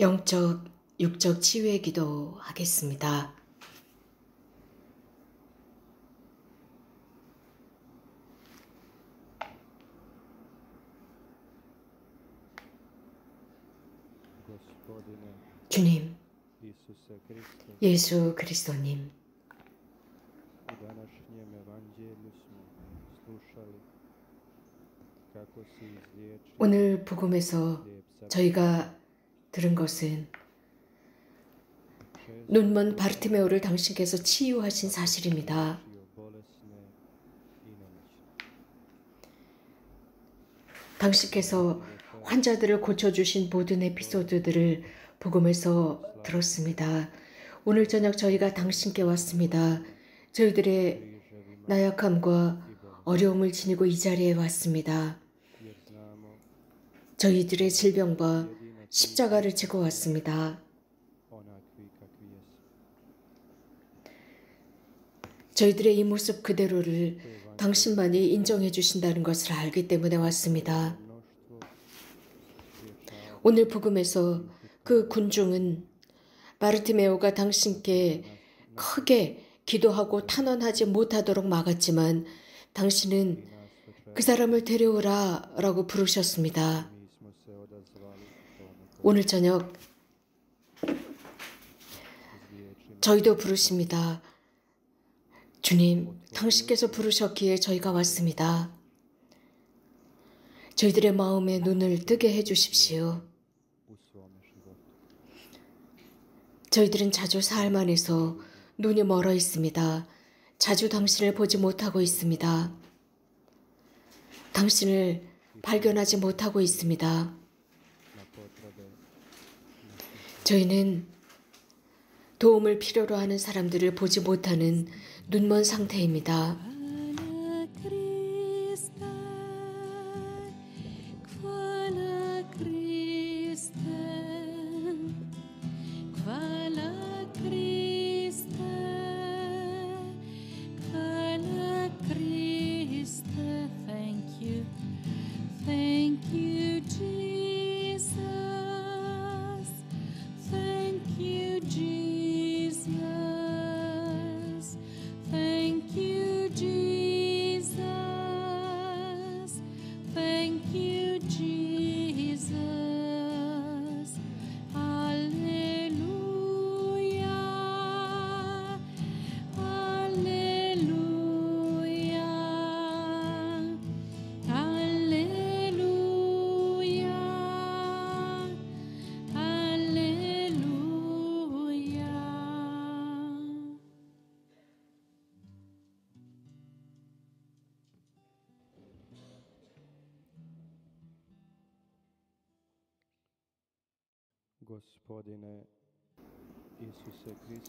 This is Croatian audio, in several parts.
영적, 육적 치유의 기도 하겠습니다. 주님, 예수 그리스도님, 복음에서 저희가 들은 것은 눈먼 바르티메오를 당신께서 치유하신 사실입니다. 당신께서 환자들을 고쳐주신 모든 에피소드들을 복음에서 들었습니다. 오늘 저녁 저희가 당신께 왔습니다. 저희들의 나약함과 어려움을 지니고 이 자리에 왔습니다. 저희들의 질병과 십자가를 지고 왔습니다. 저희들의 이 모습 그대로를 당신만이 인정해 주신다는 것을 알기 때문에 왔습니다. 오늘 복음에서 그 군중은 바르티메오가 당신께 크게 기도하고 탄원하지 못하도록 막았지만 당신은 그 사람을 데려오라 라고 부르셨습니다. 오늘 저녁 저희도 부르십니다. 주님, 당신께서 부르셨기에 저희가 왔습니다. 저희들의 마음에 눈을 뜨게 해 주십시오. 저희들은 자주 삶 안에서 눈이 멀어 있습니다. 자주 당신을 보지 못하고 있습니다. 당신을 발견하지 못하고 있습니다. 저희는 도움을 필요로 하는 사람들을 보지 못하는 눈먼 상태입니다.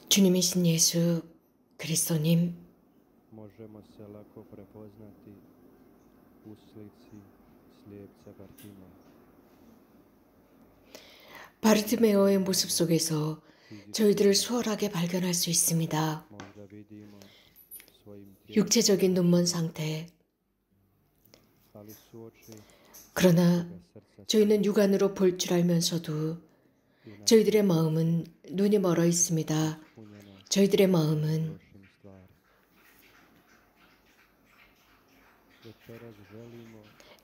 주님이신 예수 그리스도님 바르티메오의 모습 속에서 저희들을 수월하게 발견할 수 있습니다. 육체적인 눈먼 상태. 그러나 저희는 육안으로 볼 줄 알면서도 저희들의 마음은 눈이 멀어 있습니다. 저희들의 마음은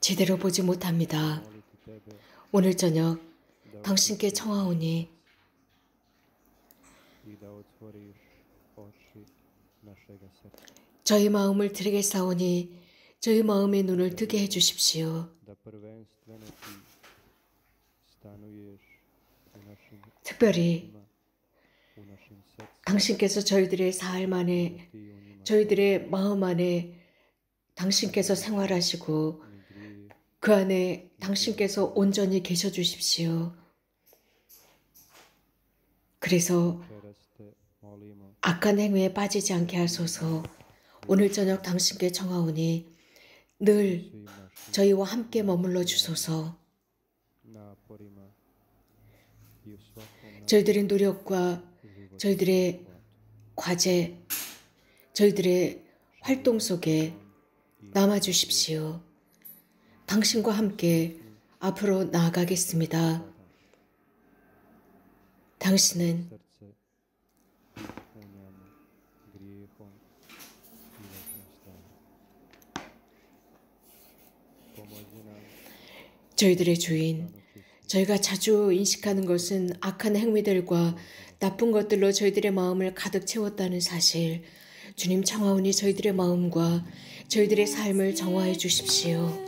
제대로 보지 못합니다. 오늘 저녁 당신께 청하오니 저희 마음을 드리겠사오니 저희 마음의 눈을 뜨게 해주십시오. 특별히 당신께서 저희들의 삶 안에 저희들의 마음 안에 당신께서 생활하시고 그 안에 당신께서 온전히 계셔 주십시오. 그래서 악한 행위에 빠지지 않게 하소서 오늘 저녁 당신께 청하오니 늘 저희와 함께 머물러 주소서 저희들의 노력과 저희들의 과제, 저희들의 활동 속에 남아 주십시오. 당신과 함께 앞으로 나아가겠습니다. 당신은 저희들의 주인, 저희가 자주 인식하는 것은 악한 행위들과 나쁜 것들로 저희들의 마음을 가득 채웠다는 사실. 주님 청하오니 저희들의 마음과 저희들의 삶을 정화해 주십시오.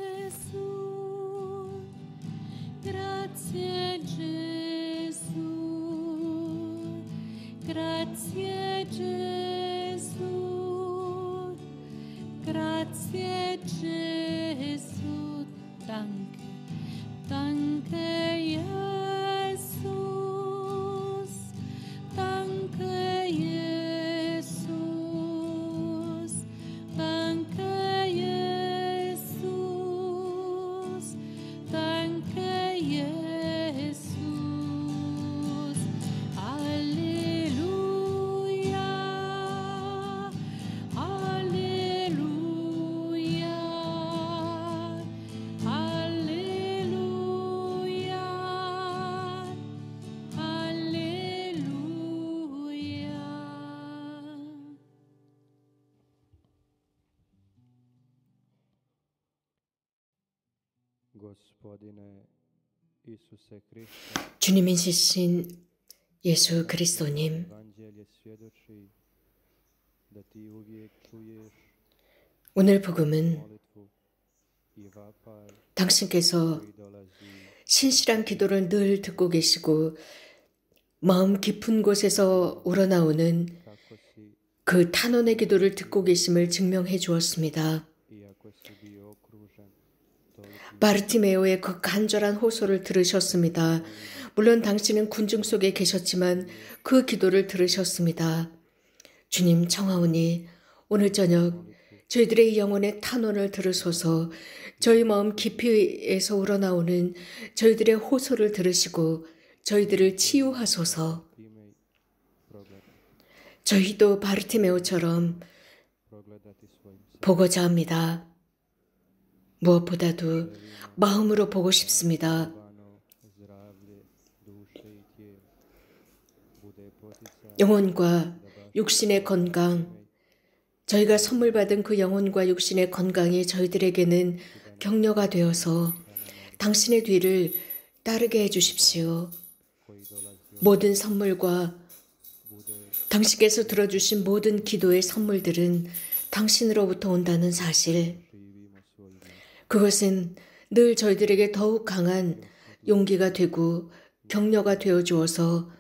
주님이신 예수 그리스도님, čuješ 오늘 복음은 당신께서 신실한 기도를 늘 듣고 계시고 마음 깊은 곳에서 우러나오는 그 탄원의 기도를 듣고 계심을 증명해 주었습니다. 바르티메오의 그 간절한 호소를 들으셨습니다. 물론 당신은 군중 속에 계셨지만 그 기도를 들으셨습니다. 주님 청하오니 오늘 저녁 저희들의 영혼의 탄원을 들으소서 저희 마음 깊이에서 우러나오는 저희들의 호소를 들으시고 저희들을 치유하소서 저희도 바르티메오처럼. 보고자 합니다. 무엇보다도 마음으로 보고 싶습니다. 영혼과 육신의 건강, 저희가 선물 받은 그 영혼과 육신의 건강이 저희들에게는 격려가 되어서 당신의 뒤를 따르게 해주십시오. 모든 선물과 당신께서 들어주신 모든 기도의 선물들은 당신으로부터 온다는 사실. 그것은 늘 저희들에게 더욱 강한 용기가 되고 격려가 되어 주어서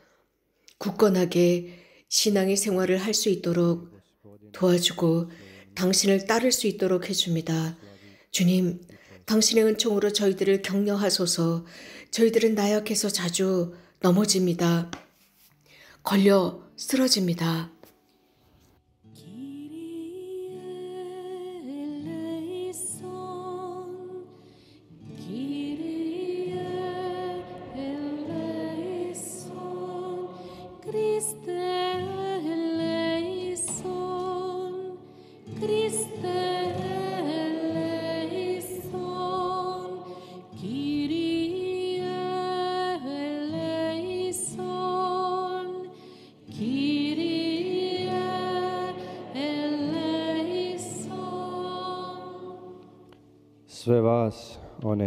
굳건하게 신앙의 생활을 할 수 있도록 도와주고 당신을 따를 수 있도록 해줍니다. 주님, 당신의 은총으로 저희들을 격려하소서 저희들은 나약해서 자주 넘어집니다. 걸려 쓰러집니다.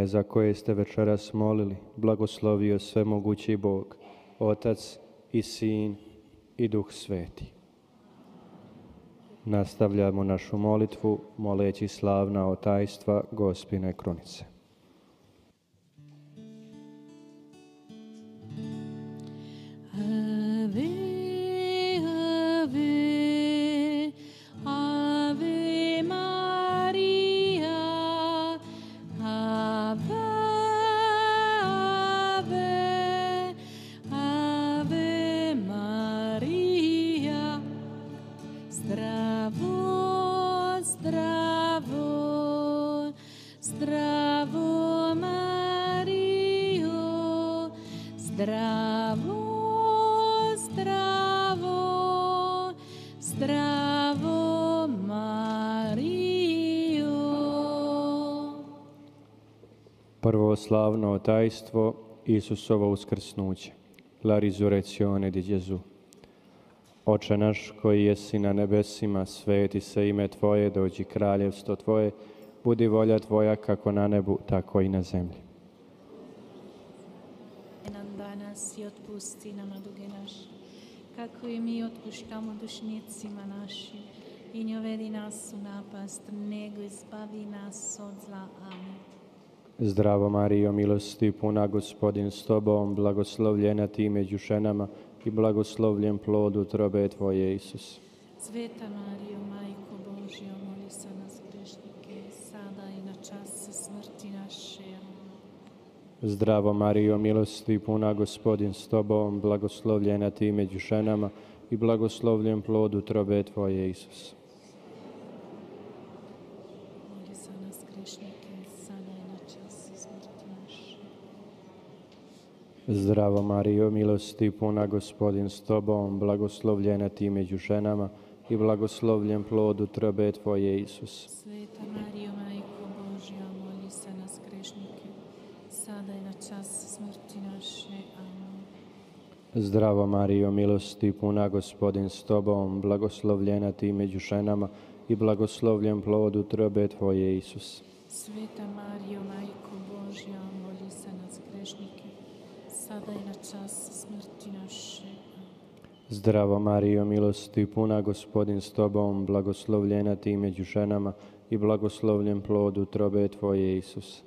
Za koje ste večeras molili, blagoslovio svemogući Bog, Otac i Sin i Duh Sveti. Nastavljamo našu molitvu moleći slavna otajstva Gospine krunice. Tajstvo Isusovo uskrsnuće. La risurrezione di Gesù. Oče naš koji jesi na nebesima, sveti se ime Tvoje, dođi kraljevstvo Tvoje, budi volja Tvoja kako na nebu, tako i na zemlji. nam danas i otpusti nama duge naše, kako i mi otpuštamo dušnicima našim. I ne uvedi nas u napast, nego izbavi nas od zla. Amen. Zdravo Marijo, milosti puna, gospodin s Tobom, blagoslovljena Ti među ženama i blagoslovljen plod utrobe Tvoje, Isus. Sveta Marijo, Majko Božja, moli se nas grešnike, sada i na čas smrti naše. Zdravo Marijo, milosti puna, gospodin s Tobom, blagoslovljena Ti među ženama i blagoslovljen plod utrobe Tvoje, Isus. Moli se nas grešnike, sada i na čas smrti naše. Zdravo Marijo, milosti puna, gospodin s Tobom, blagoslovljena Ti među ženama i blagoslovljen plod utrobe Tvoje, Isus. Sveta Marijo, Majko Božja, moli se nas grešnike, sada i na čas smrti naše. Amen. Zdravo Marijo, milosti puna, gospodin s Tobom, blagoslovljena Ti među ženama i blagoslovljen plod utrobe Tvoje, Isus. Sveta Marijo, Majko Božja, moli se nas grešnike, sada i na čas smrti naše. Zdravo Marijo, milosti puna, gospodin s Tobom, blagoslovljena Ti među ženama i blagoslovljen plod utrobe Tvoje, Isus.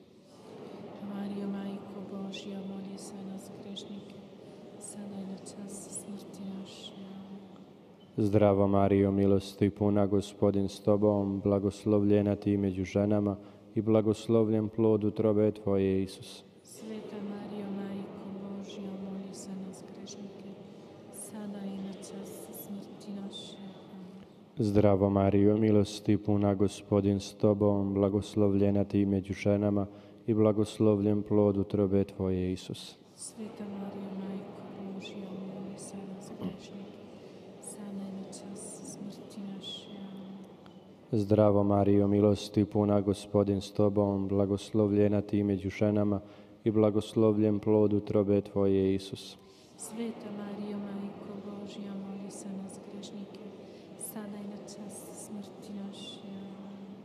Marijo, Majko Božja, moli se nas grešnike, sada i na čas smrti naše. Zdravo Marijo, milosti puna, gospodin s Tobom, blagoslovljena Ti među ženama i blagoslovljen plod utrobe Tvoje, Isus. Sveta Marijo, Majko Božja, moli se nas grešnike, sada i na čas smrti naše. Amen. Zdravo Marijo, milosti puna, gospodin s Tobom, blagoslovljena Ti među ženama i blagoslovljen plod utrobe Tvoje, Isus. Sveta Marijo, Majko Božja, moli se nas grešnike, sada i na čas smrti naše. Zdravo Marijo, milosti puna, gospodin s Tobom, blagoslovljena Ti među ženama i blagoslovljen plod utrobe Tvoje, Isus. Sveta Marijo, Majko Božja, moli se nas grešnike, sada i na čas smrti naše. Amen.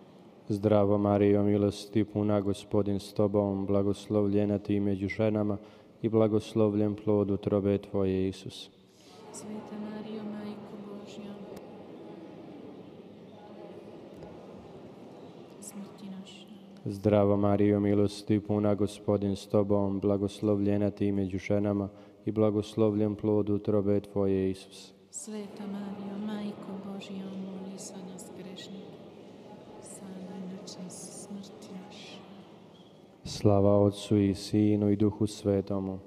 Zdravo Marijo, milosti puna, gospodin s Tobom, blagoslovljena Ti među ženama i blagoslovljen plod utrobe Tvoje, Isus. Sveta Marijo, Majko Božja, smrti naše. Zdravo Marijo, milosti puna, gospodin s Tobom, blagoslovljena Ti među ženama i blagoslovljen plod utrobe Tvoje, Isus. Sveta Marijo, Majko Božja, moli se nas grešnike, sada i na čas smrti naše. Slava Otcu i Sinu i Duhu Svetomu.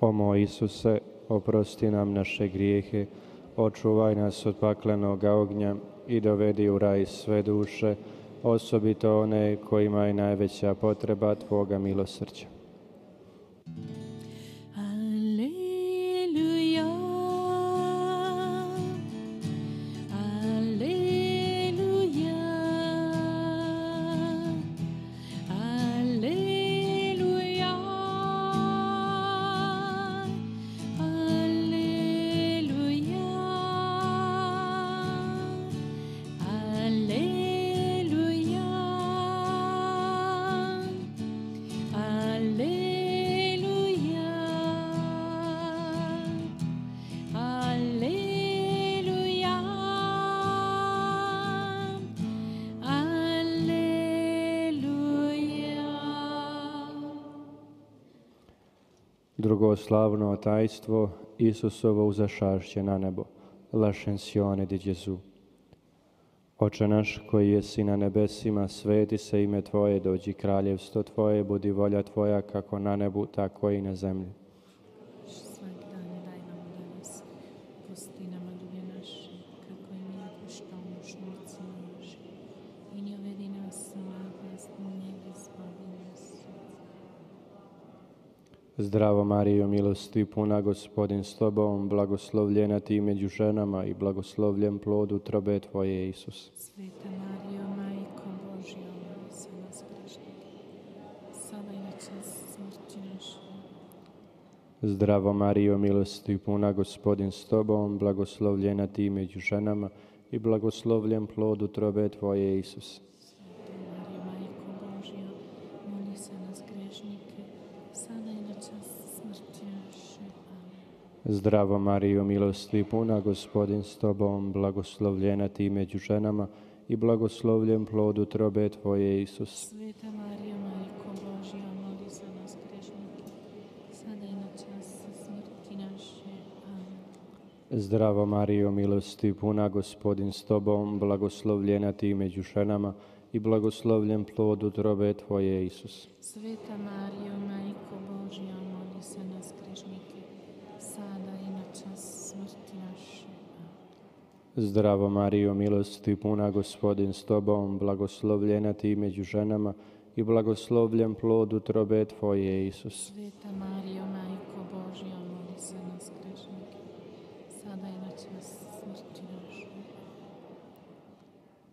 O moj Isuse, oprosti nam naše grijehe, očuvaj nas od paklenog ognja i dovedi u raj sve duše, osobito one kojima je najveća potreba Tvoga milosrđa. Slavno tajstvo Isusovo uzašašće na nebo, l'ascensione di Gesù. Oče naš koji jesi na nebesima, sveti se ime Tvoje, dođi kraljevstvo Tvoje, budi volja Tvoja kako na nebu, tako i na zemlji. Zdravo Marijo, milosti puna, gospodin s tobom, blagoslovljena ti među ženama i blagoslovljen plod utrobe tvoje, Isus. Sveta Marijo, Majko Božja, se nas grešnike, sada i na čas smrti naše. Zdravo Marijo, milosti puna, gospodin s tobom, blagoslovljena ti među ženama i blagoslovljen plod utrobe tvoje, Isus. Zdravo Marijo, milosti puna, gospodin s tobom, blagoslovljena ti među ženama i blagoslovljen plod utrobe tvoje, Isus. Sveta Marijo, Majko Božja, moli za nas grešnike, sada i na čas smrti naše. Amen. Zdravo Marijo, milosti puna, gospodin s tobom, blagoslovljena ti među ženama i blagoslovljen plod utrobe tvoje, Isus. Sveta Marijo, Majko Božja, moli se nas grešnike, sada i na čas smrti naše. Amen. Zdravo Marijo, milosti puna, gospodin s tobom, blagoslovljena ti među ženama i blagoslovljen plod utrobe tvoje, Isus. Sveta Marijo, Majko Božja, moli se nas grešnike, sada i na čas smrti naše.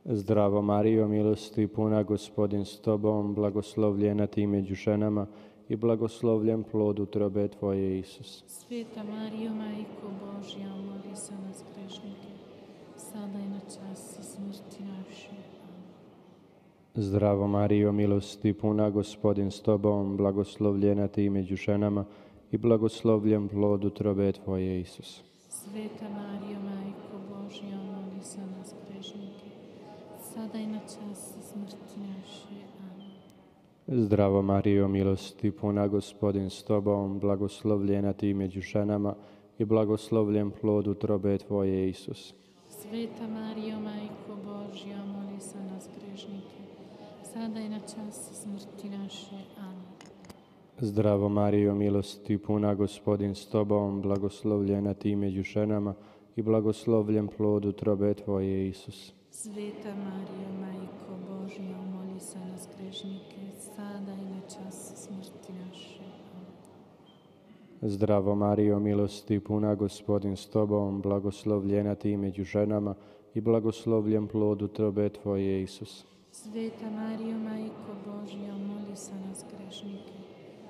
Zdravo Marijo, milosti puna, gospodin s tobom, blagoslovljena ti među ženama i blagoslovljen plod utrobe tvoje, Isus. Sveta Marijo, Majko Božja, moli se nas grešnike, sada i na čas smrti naše. Zdravo Marijo, milosti puna, gospodin s tobom, blagoslovljena ti među ženama i blagoslovljen plod utrobe tvoje, Isus. Sveta Marijo, Majko Božja, moli se nas grešnike, sada i na čas smrti naše. Amen. Zdravo Marijo, milosti puna, gospodin s tobom, blagoslovljena ti među ženama i blagoslovljen plod utrobe tvoje, Isus. Sveta Marijo, Majko Božja, moli se nas grešnike, sada i na čas smrti naše. Amen. Zdravo Marijo, milosti puna, gospodin s tobom, blagoslovljena ti među ženama i blagoslovljen plod utrobe tvoje, Isus. Sveta Marijo, Majko Božja, moli se nas grešnike, sada i na čas smrti naše. Amen. Zdravo Marijo, milosti puna, gospodin s tobom, blagoslovljena ti među ženama i blagoslovljen plod utrobe tvoje, Isus. Sveta Marijo, Majko Božja, moli se nas grešnike,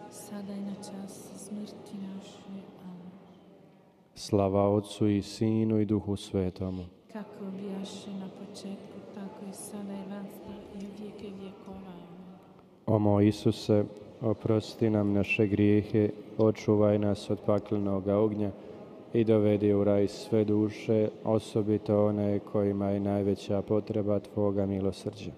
sada i na čas smrti naše. Amen. Slava Otcu i Sinu i Duhu Svetomu. Kako bijaše na početku, tako i sada i vazda i vijeke vjekova. Amen. O moj Isuse, oprosti nam naše grijehe, očuvaj nas od paklenog ognja i dovedi u raj sve duše, osobito one kojima je najveća potreba Tvoga milosrđa.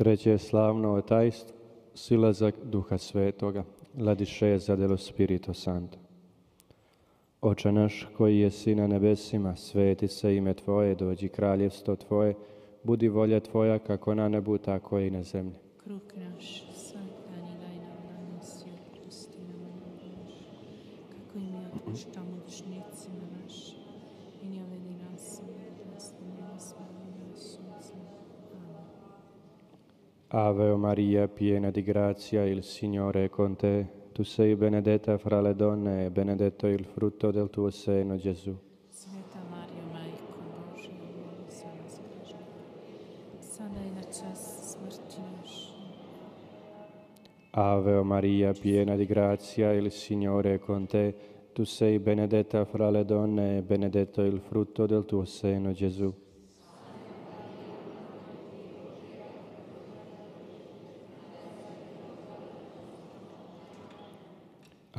Treće slavno tajstvo, silazak Duha Svetoga, la discesa dello Spirito Santo. Oče naš koji jesi na nebesima, sveti se ime Tvoje, dođi kraljevstvo Tvoje, budi volja Tvoja kako na nebu, tako i na zemlji. Kruh naš, Ave Maria, piena di grazia, il Signore è con te. Tu sei benedetta fra le donne e benedetto il frutto del tuo seno, Gesù. Sveta Marijo, Majko Božja, moli za nas grešnike, sada i na čas smrti naše. Ave Maria, piena di grazia, il Signore è con te. Tu sei benedetta fra le donne e benedetto il frutto del tuo seno, Gesù.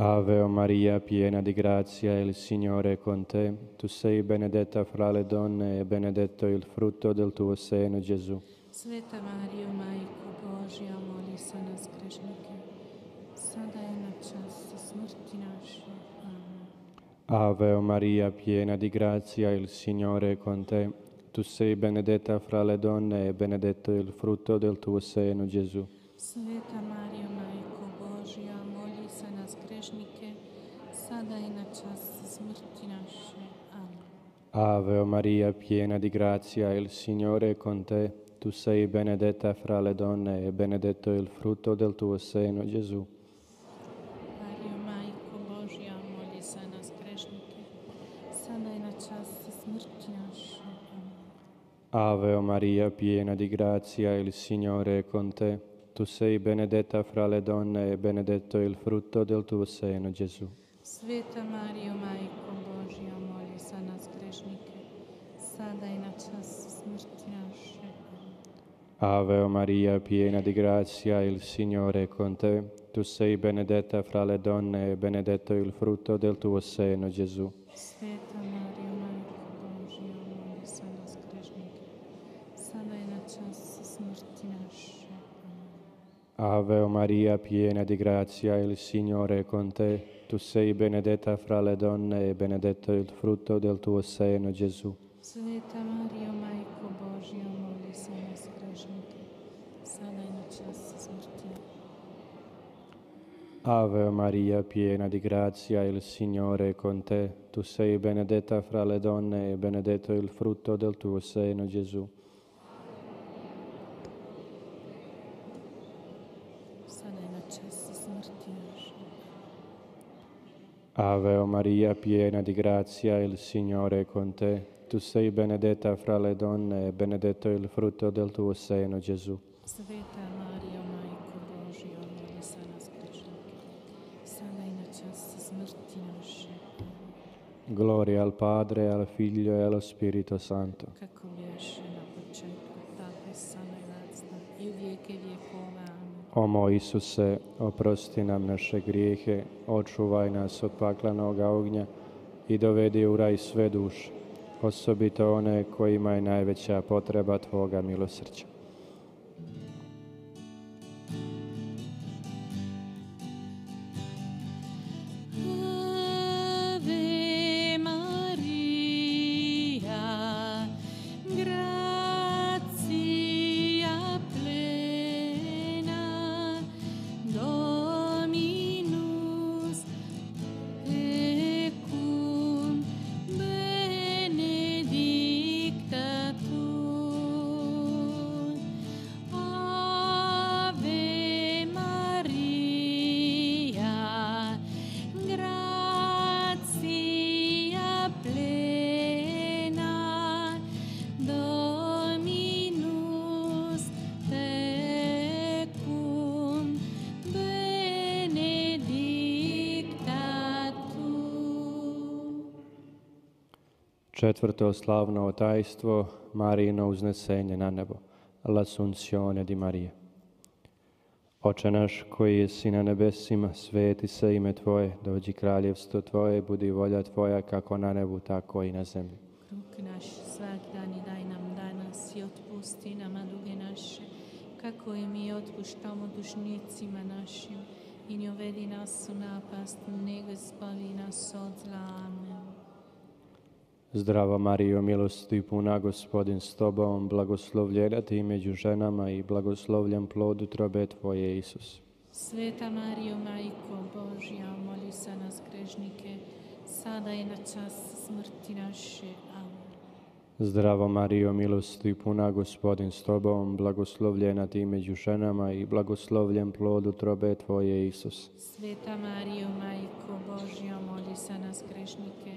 Ave Maria, piena di grazia, il Signore è con te. Tu sei benedetta fra le donne e benedetto il frutto del tuo seno, Gesù. Sveta Marijo, Majko Božja, moli za nas grešnike, sada je na čas smrti naše. Ave Maria, piena di grazia, il Signore è con te. Tu sei benedetta fra le donne e benedetto il frutto del tuo seno, Gesù. Sveta Marijo, Majko Božja, moli za nas grešnike, sada je na čas smrti naše. Amen. Ave o Maria, piena di grazia, il Signore è con te. Tu sei benedetta fra le donne e benedetto il frutto del tuo seno, Gesù. Marijo, Majko Božja, moli za nas grešnike, sada je na čas smrti naše. Amen. Ave o Maria, piena di grazia, il Signore è con te. Tu sei benedetta fra le donne e benedetto il frutto del tuo seno, Gesù. Sveta Marijo, Majko Božja, moli za nas grešnike, sada i na čas smrti naše. Ave Maria, piena di grazia, il Signore è con te. Tu sei benedetta fra le donne e benedetto il frutto del tuo seno, Gesù. Sveta Marijo, Majko Božja, moli za nas grešnike, sada i na čas smrti naše. Amen. Ave Maria, piena di grazia, il Signore è con te. Tu sei benedetta fra le donne e benedetto il frutto del tuo seno, Gesù. Sveta Marijo, Majko Božja, moli za nas grešnike, sada i na čas smrti naše. Ave Maria, piena di grazia, il Signore è con te. Tu sei benedetta fra le donne e benedetto il frutto del tuo seno, Gesù. sada i na čas smrti naše. Ave o Maria, piena di grazia, il Signore è con te. Tu sei benedetta fra le donne e benedetto il frutto del tuo seno, Gesù. Sveta Marijo, Majko Božja, moli za nas grešnike, sada i na čas smrti naše. Gloria al Padre, al Figlio e allo Spirito Santo. Kako bješe na početku, tako i sada i i u vijeke vjekova. O moj Isuse, oprosti nam naše grijehe, očuvaj nas od paklanoga ognja i dovedi u raj sve duše, osobito one kojima je najveća potreba Tvoga milosrđa. Četvrto slavno tajstvo, Marijino uznesenje na nebo, l'Assunzione di Marije. Oče naš koji jesi na nebesima, sveti se ime Tvoje, dođi kraljevstvo Tvoje, budi volja Tvoja kako na nebu, tako i na zemlji. Kruh naš svaki dan i daj nam danas i otpusti nama duge naše, kako i mi otpuštamo dužnicima našim. I ne uvedi nas u napast, nego zbavi nas od zla. Amen. Zdrava Marijo, milosti puna, gospodin s Tobom, blagoslovljena Ti među ženama i blagoslovljen plod utrobe Tvoje, Isus. Sveta Marijo, Majko Božja, moli za nas grešnike, sada i na čas smrti naše. Amen. Zdravo Marijo, milosti puna, gospodin s Tobom, blagoslovljena Ti među ženama i blagoslovljen plod utrobe Tvoje, Isus. Sveta Marijo, Majko Božja, moli za nas grešnike,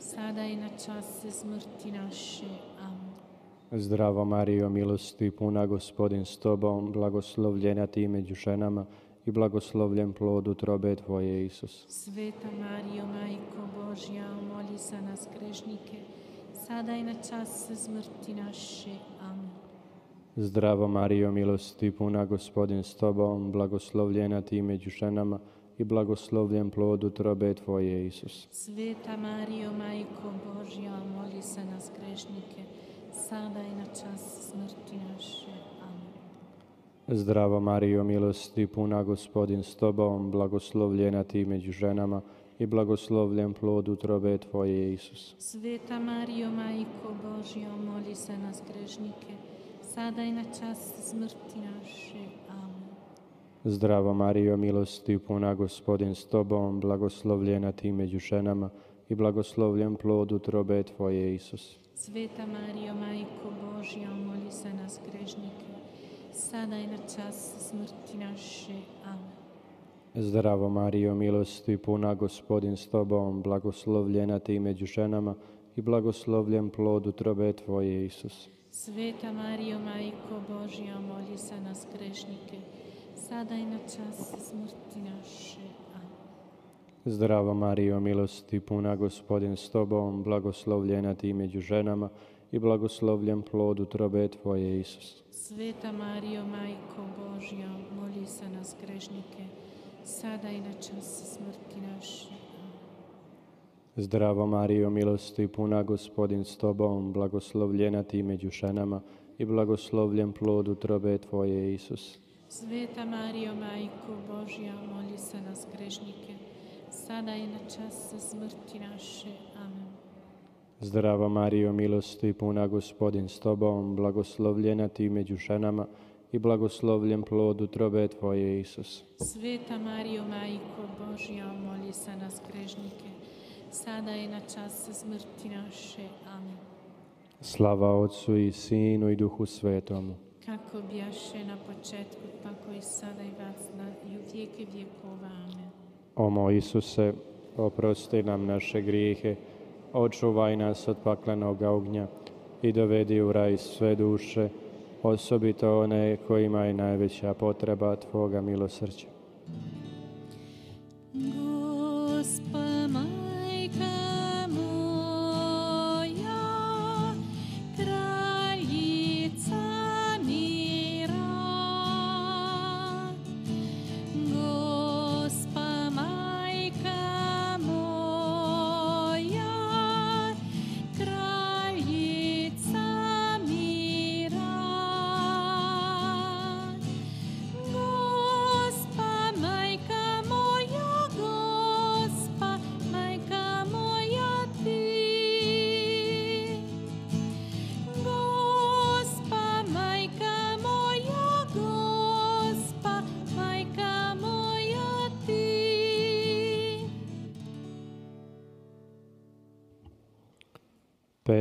sada i na čas smrti naše. Amen. Zdravo Marijo, milosti puna, gospodin s Tobom, blagoslovljena Ti među ženama i blagoslovljen plod utrobe Tvoje, Isus. Sveta Marijo, Majko Božja, moli za nas grešnike, sada i na čas smrti naše. Amen. Zdravo Marijo, milosti puna, gospodin s Tobom, blagoslovljena Ti među ženama i blagoslovljen plod utrobe Tvoje, Isus. Sveta Marijo, Majko Božja, moli za nas grešnike, sada i na čas smrti naše. Amen. Zdravo Marijo, milosti puna, gospodin s Tobom, blagoslovljena Ti među ženama i blagoslovljen plod utrobe Tvoje, Isus. Sveta Marijo, Majko Božja, moli za nas grešnike, sada i na čas smrti naše. Zdravo Marijo, milosti puna, gospodin s Tobom, blagoslovljena Ti među ženama i blagoslovljen plod utrobe Tvoje, Isus. Sveta Marijo, Majko Božja, moli za nas grešnike, sada i na čas smrti naše. Amen. Zdravo Marijo, milosti puna, gospodin s Tobom, blagoslovljena Ti među ženama i blagoslovljen plod utrobe Tvoje, Isus. Sveta Marijo, Majko Božja, moli za nas grešnike, sada i na čas smrti naše. Amen. Zdravo Marijo, milosti puna, gospodin s Tobom, blagoslovljena Ti među ženama i blagoslovljen plod utrobe Tvoje, Isus. Sveta Marijo, Majko Božja, moli za nas grešnike, sada i na čas smrti naše. Zdravo Marijo, milosti puna, gospodin s Tobom, blagoslovljena Ti među ženama i blagoslovljen plod utrobe Tvoje, Isus. Sveta Marijo, Majko Božja, moli za nas grešnike, sada i na čas smrti naše. Amen. Zdravo Marijo, milosti puna, gospodin s Tobom, blagoslovljena Ti među ženama i blagoslovljen plod utrobe Tvoje, Isus. Sveta Marijo, Majko Božja, moli za nas grešnike, sada i na čas smrti naše. Amen. Slava Otcu i Sinu i Duhu Svetomu. Kako bjaše na početku, tako i sada i vacna i u vijeke vjekova. Amen. O moj Isuse, oprosti nam naše grijehe, očuvaj nas od paklenog ognja i dovedi u raj sve duše, osobito one kojima je najveća potreba Tvoga milosrđa. Gospa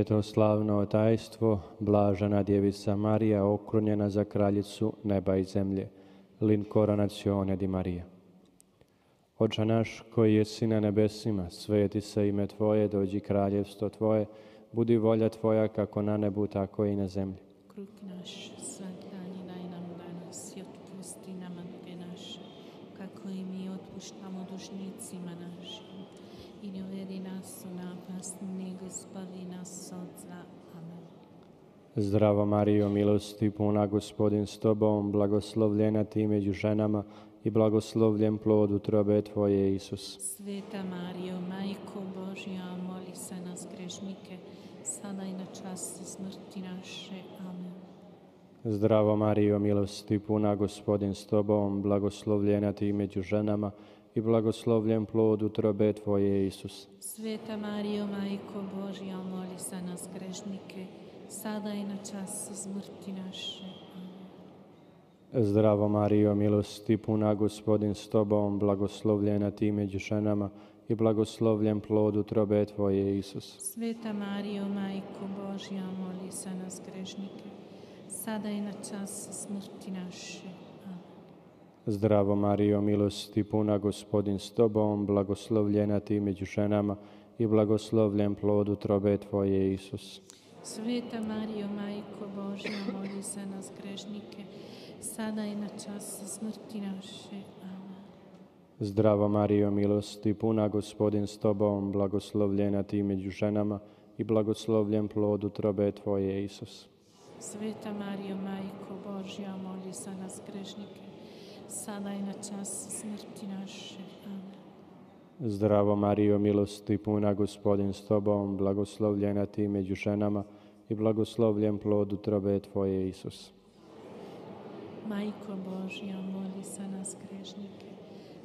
Peto slavno tajstvo, blažena djevica Marija, okrunjena za kraljicu neba i zemlje, l'incoronazione di Marija. Oče naš koji jesi na nebesima, sveti se ime Tvoje, dođi kraljevstvo Tvoje, budi volja Tvoja kako na nebu, tako i na zemlji. Kruh naš svaki daj nam danas i otpusti nam naše, kako i mi otpuštamo dužnicima našim. I ne uvedi nas u napast, nego zbavi nas od zla. Amen. Zdravo Marijo, milosti puna, gospodin s Tobom, blagoslovljena Ti među ženama i blagoslovljen plod utrobe Tvoje, Isus. Sveta Marijo, Majko Božja, moli se nas grešnike, sada i na čas smrti naše. Amen. Zdravo Marijo, milosti puna, gospodin s Tobom, blagoslovljena Ti među ženama i blagoslovljen plod utrobe Tvoje, Isus. Sveta Marijo, Majko Božja, moli za nas grešnike, sada i na čas smrti naše. Zdravo Marijo, milosti puna, gospodin s Tobom, blagoslovljena Ti među ženama i blagoslovljen plod utrobe Tvoje, Isus. Sveta Marijo, Majko Božja, moli za nas grešnike, sada i na čas smrti naše. Zdravo Marijo, milosti puna, gospodin s Tobom, blagoslovljena Ti među ženama i blagoslovljen plod utrobe Tvoje, Isus. Sveta Marijo, Majko Božja, moli za nas grešnike, sada i na čas smrti naše. Amen. Zdravo Marijo, milosti puna, gospodin s tobom, blagoslovljena ti među ženama i blagoslovljen plod utrobe tvoje, Isus. Sveta Marijo, Majko Božja, moli za nas grešnike, sada i na čas smrti naše. Amen. Zdravo Marijo, milosti puna, gospodin s tobom, blagoslovljena ti među ženama i blagoslovljen plod utrobe tvoje, Isus. Majko Božja, moli za nas grešnike,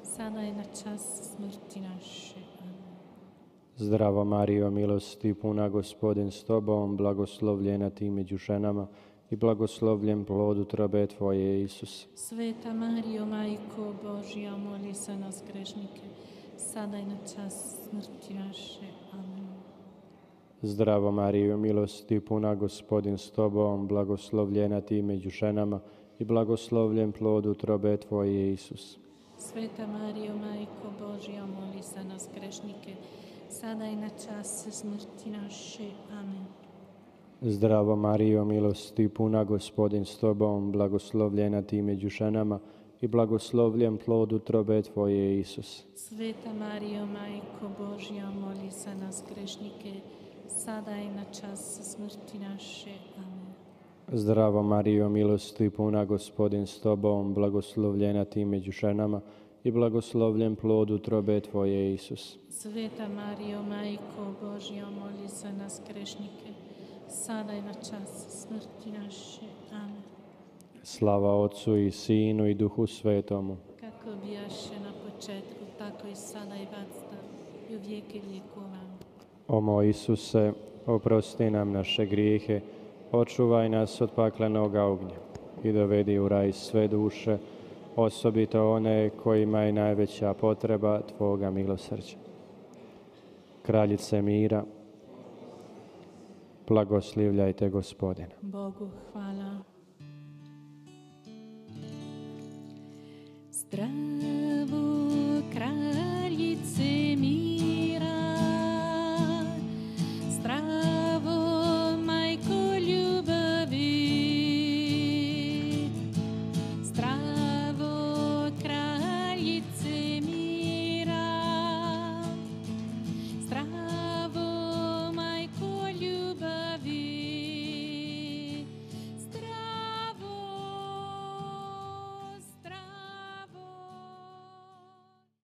sada i na čas smrti naše. Amen. Zdravo Marijo, milosti puna, gospodin s tobom, blagoslovljena ti među ženama i blagoslovljen plod utrobe tvoje, Isus. Sveta Marijo, Majko Božja, moli za nas grešnike, sada i na čas smrti naše. Amen. Zdravo Marijo, milosti puna, gospodin s tobom, blagoslovljena ti među ženama i blagoslovljen plod utrobe tvoje, Isus. Sveta Marijo, Majko Božja, moli za nas grešnike, sada i na čas smrti naše. Amen. Zdravo Marijo, milosti puna, gospodin s tobom, blagoslovljena ti među ženama i blagoslovljen plod utrobe tvoje, Isus. Sveta Marijo, Majko Božja, moli za nas grešnike, sada i na čas smrti naše. Amen. Zdravo Marijo, milosti puna, gospodin s tobom, blagoslovljena ti među ženama i blagoslovljen plod utrobe tvoje, Isus. Sveta Marijo, Majko Božja, moli za nas grešnike, sada i na čas smrti naše. Amen. Slava Otcu i Sinu i Duhu Svetomu. Kako bijaše na početku, tako i sada i vacta i u vijeke vjekova. O moj Isuse, oprosti nam naše grijehe, očuvaj nas od paklenog ognja i dovedi u raj sve duše, osobito one kojima je najveća potreba Tvoga milosrđa. Kraljice mira, blagoslivljajte gospodina. Bogu hvala. Zdravo kraljice